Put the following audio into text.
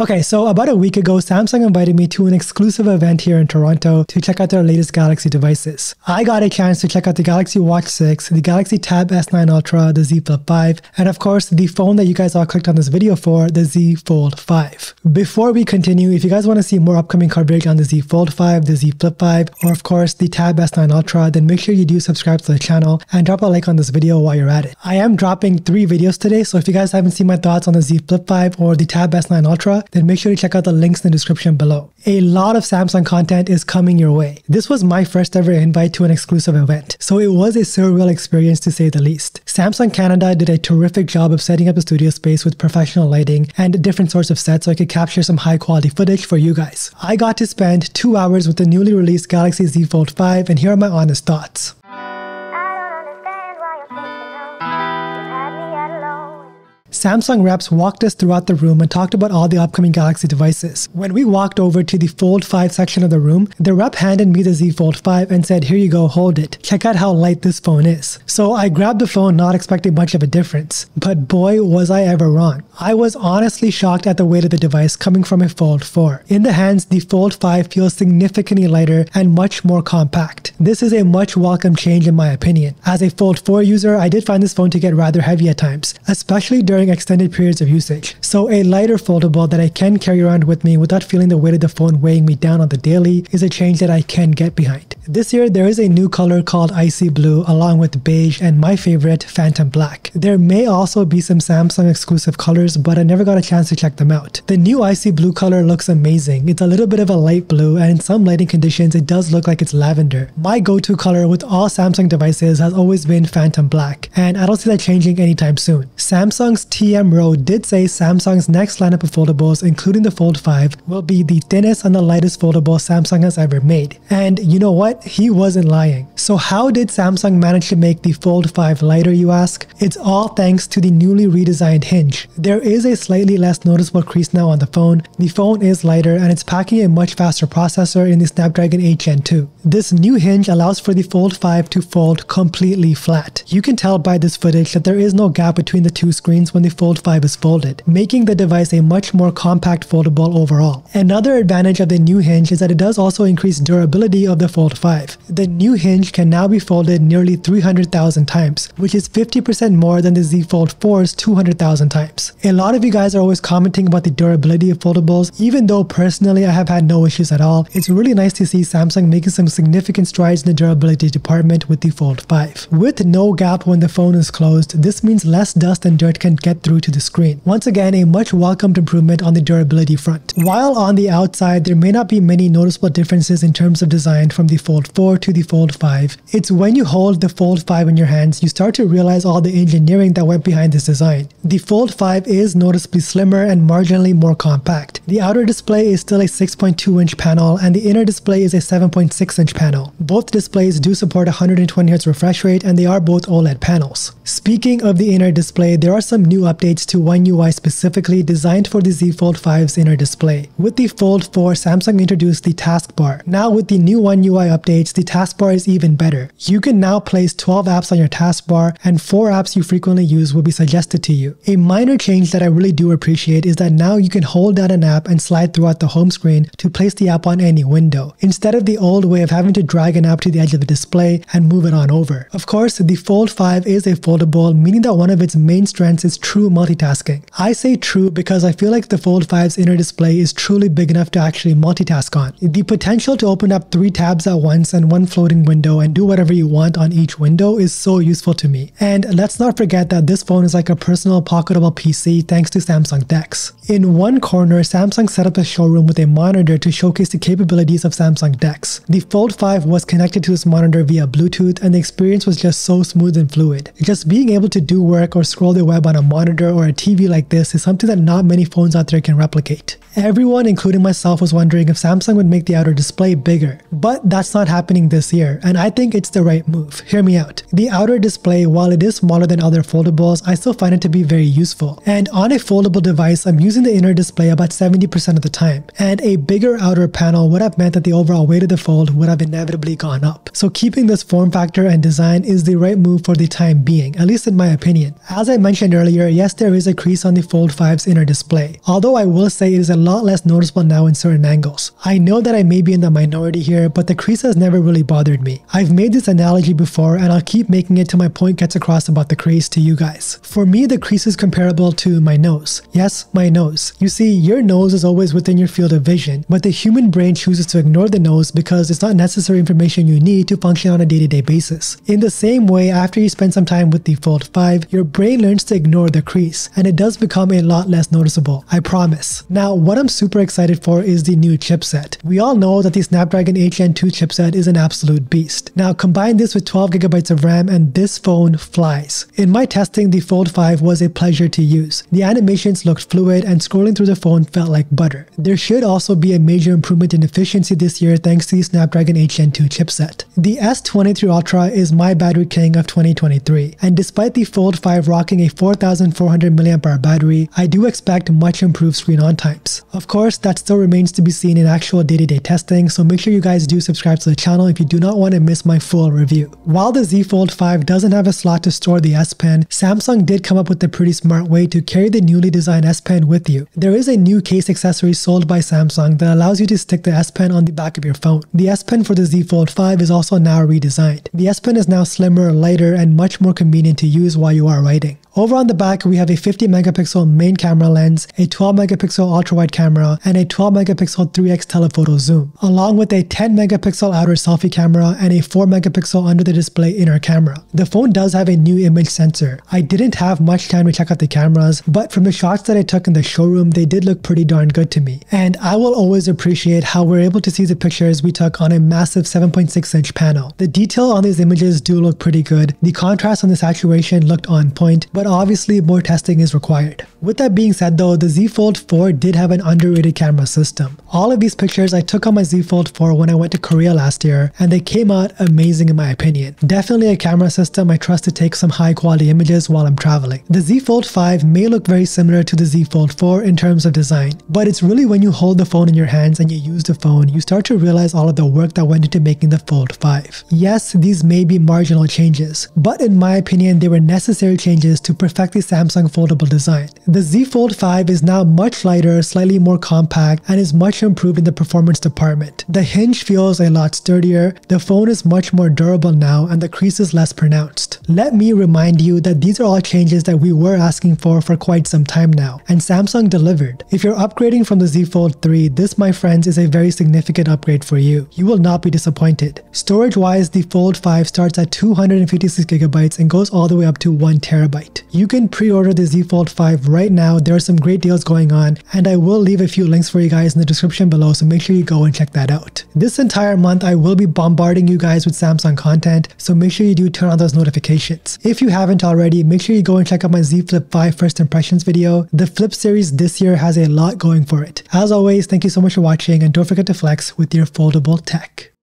Okay, so about a week ago, Samsung invited me to an exclusive event here in Toronto to check out their latest Galaxy devices. I got a chance to check out the Galaxy Watch 6, the Galaxy Tab S9 Ultra, the Z Flip 5, and of course, the phone that you guys all clicked on this video for, the Z Fold 5. Before we continue, if you guys want to see more upcoming coverage on the Z Fold 5, the Z Flip 5, or of course the Tab S9 Ultra, then make sure you do subscribe to the channel and drop a like on this video while you're at it. I am dropping three videos today, so if you guys haven't seen my thoughts on the Z Flip 5 or the Tab S9 Ultra, then make sure to check out the links in the description below. A lot of Samsung content is coming your way. This was my first ever invite to an exclusive event, so it was a surreal experience to say the least. Samsung Canada did a terrific job of setting up a studio space with professional lighting and different sorts of sets so I could capture some high quality footage for you guys. I got to spend two hours with the newly released Galaxy Z Fold 5 and here are my honest thoughts. Samsung reps walked us throughout the room and talked about all the upcoming Galaxy devices. When we walked over to the Fold 5 section of the room, the rep handed me the Z Fold 5 and said, Here you go, hold it. Check out how light this phone is. So I grabbed the phone, not expecting much of a difference. But boy, was I ever wrong. I was honestly shocked at the weight of the device coming from a Fold 4. In the hands, the Fold 5 feels significantly lighter and much more compact. This is a much welcome change in my opinion. As a Fold 4 user, I did find this phone to get rather heavy at times, especially during extended periods of usage. So a lighter foldable that I can carry around with me without feeling the weight of the phone weighing me down on the daily is a change that I can get behind. This year there is a new color called Icy Blue along with beige and my favorite Phantom Black. There may also be some Samsung exclusive colors but I never got a chance to check them out. The new Icy Blue color looks amazing. It's a little bit of a light blue and in some lighting conditions it does look like it's lavender. My go-to color with all Samsung devices has always been Phantom Black and I don't see that changing anytime soon. Samsung's TM Roh did say Samsung's next lineup of foldables, including the Fold 5, will be the thinnest and the lightest foldable Samsung has ever made. And you know what? He wasn't lying. So how did Samsung manage to make the Fold 5 lighter, you ask? It's all thanks to the newly redesigned hinge. There is a slightly less noticeable crease now on the phone, the phone is lighter and it's packing a much faster processor in the Snapdragon 8 Gen 2. This new hinge allows for the Fold 5 to fold completely flat. You can tell by this footage that there is no gap between the two screens when the Fold 5 is folded, making the device a much more compact foldable overall. Another advantage of the new hinge is that it does also increase durability of the Fold 5. The new hinge can now be folded nearly 300,000 times, which is 50% more than the Z Fold 4's 200,000 times. A lot of you guys are always commenting about the durability of foldables, even though personally I have had no issues at all. It's really nice to see Samsung making some significant strides in the durability department with the Fold 5. With no gap when the phone is closed, this means less dust and dirt can get through to the screen. Once again, a much welcomed improvement on the durability front. While on the outside, there may not be many noticeable differences in terms of design from the Fold 4 to the Fold 5. It's when you hold the Fold 5 in your hands, you start to realize all the engineering that went behind this design. The Fold 5 is noticeably slimmer and marginally more compact. The outer display is still a 6.2 inch panel and the inner display is a 7.6 inch panel. Both displays do support 120Hz refresh rate and they are both OLED panels. Speaking of the inner display, there are some new updates to One UI specifically designed for the Z Fold 5's inner display. With the Fold 4, Samsung introduced the taskbar. Now with the new One UI updates, the taskbar is even better. You can now place 12 apps on your taskbar and 4 apps you frequently use will be suggested to you. A minor change that I really do appreciate is that now you can hold down an app and slide throughout the home screen to place the app on any window, instead of the old way of having to drag an app to the edge of the display and move it on over. Of course, the Fold 5 is a foldable, meaning that one of its main strengths is true multitasking. I say true because I feel like the Fold 5's inner display is truly big enough to actually multitask on. The potential to open up three tabs at once and one floating window and do whatever you want on each window is so useful to me. And let's not forget that this phone is like a personal pocketable PC thanks to Samsung DeX. In one corner, Samsung set up a showroom with a monitor to showcase the capabilities of Samsung DeX. The Fold 5 was connected to this monitor via Bluetooth and the experience was just so smooth and fluid. Just being able to do work or scroll the web on a monitor monitor or a TV like this is something that not many phones out there can replicate. Everyone, including myself, was wondering if Samsung would make the outer display bigger. But that's not happening this year, and I think it's the right move. Hear me out. The outer display, while it is smaller than other foldables, I still find it to be very useful. And on a foldable device, I'm using the inner display about 70% of the time, and a bigger outer panel would have meant that the overall weight of the fold would have inevitably gone up. So keeping this form factor and design is the right move for the time being, at least in my opinion. As I mentioned earlier, yes, there is a crease on the Fold 5's inner display, although I will say it is a lot less noticeable now in certain angles. I know that I may be in the minority here, but the crease has never really bothered me. I've made this analogy before and I'll keep making it till my point gets across about the crease to you guys. For me, the crease is comparable to my nose. Yes, my nose. You see, your nose is always within your field of vision, but the human brain chooses to ignore the nose because it's not necessary information you need to function on a day-to-day -day basis. In the same way, after you spend some time with the Fold 5, your brain learns to ignore the crease, and it does become a lot less noticeable, I promise. Now, what I'm super excited for is the new chipset. We all know that the Snapdragon 8 Gen 2 chipset is an absolute beast. Now, combine this with 12 gigabytes of RAM and this phone flies. In my testing, the Fold 5 was a pleasure to use. The animations looked fluid and scrolling through the phone felt like butter. There should also be a major improvement in efficiency this year thanks to the Snapdragon 8 Gen 2 chipset. The S23 Ultra is my battery king of 2023, and despite the Fold 5 rocking a 4400 mAh battery, I do expect much improved screen on times. Of course, that still remains to be seen in actual day-to-day -day testing, so make sure you guys do subscribe to the channel if you do not want to miss my full review. While the Z Fold 5 doesn't have a slot to store the S Pen, Samsung did come up with a pretty smart way to carry the newly designed S Pen with you. There is a new case accessory sold by Samsung that allows you to stick the S Pen on the back of your phone. The S Pen for the Z Fold 5 is also now redesigned. The S Pen is now slimmer, lighter, and much more convenient to use while you are writing. Over on the back, we have a 50 megapixel main camera lens, a 12 megapixel ultra wide camera, and a 12 megapixel 3x telephoto zoom, along with a 10 megapixel outer selfie camera and a 4 megapixel under the display inner camera. The phone does have a new image sensor. I didn't have much time to check out the cameras, but from the shots that I took in the showroom, they did look pretty darn good to me. And I will always appreciate how we're able to see the pictures we took on a massive 7.6 inch panel. The detail on these images do look pretty good. The contrast on the saturation looked on point, but but obviously more testing is required. With that being said though, the Z Fold 4 did have an underrated camera system. All of these pictures I took on my Z Fold 4 when I went to Korea last year, and they came out amazing in my opinion. Definitely a camera system I trust to take some high quality images while I'm traveling. The Z Fold 5 may look very similar to the Z Fold 4 in terms of design, but it's really when you hold the phone in your hands and you use the phone, you start to realize all of the work that went into making the Fold 5. Yes, these may be marginal changes, but in my opinion, they were necessary changes to perfect the Samsung foldable design. The Z Fold 5 is now much lighter, slightly more compact, and is much improved in the performance department. The hinge feels a lot sturdier, the phone is much more durable now, and the crease is less pronounced. Let me remind you that these are all changes that we were asking for for quite some time now, and Samsung delivered. If you're upgrading from the Z Fold 3, this my friends is a very significant upgrade for you. You will not be disappointed. Storage wise, the Fold 5 starts at 256 gigabytes and goes all the way up to 1 terabyte. You can pre-order the Z Fold 5 right now. There are some great deals going on and I will leave a few links for you guys in the description below so make sure you go and check that out. This entire month I will be bombarding you guys with Samsung content so make sure you do turn on those notifications. If you haven't already, make sure you go and check out my Z Flip 5 first impressions video. The Flip series this year has a lot going for it. As always, thank you so much for watching and don't forget to flex with your foldable tech.